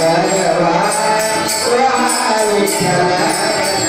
Yeah, yeah, yeah. Thank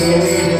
Thank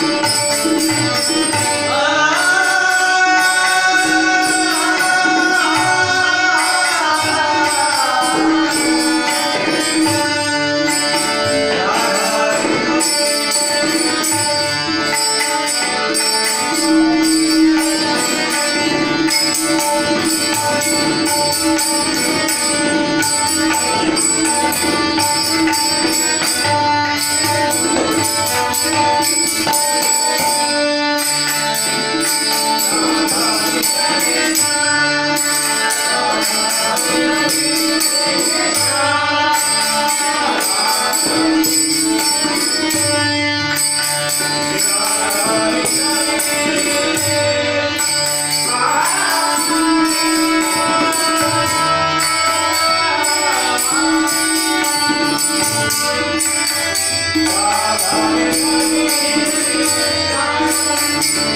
Música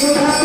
Thank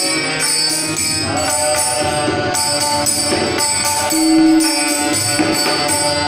Thank you.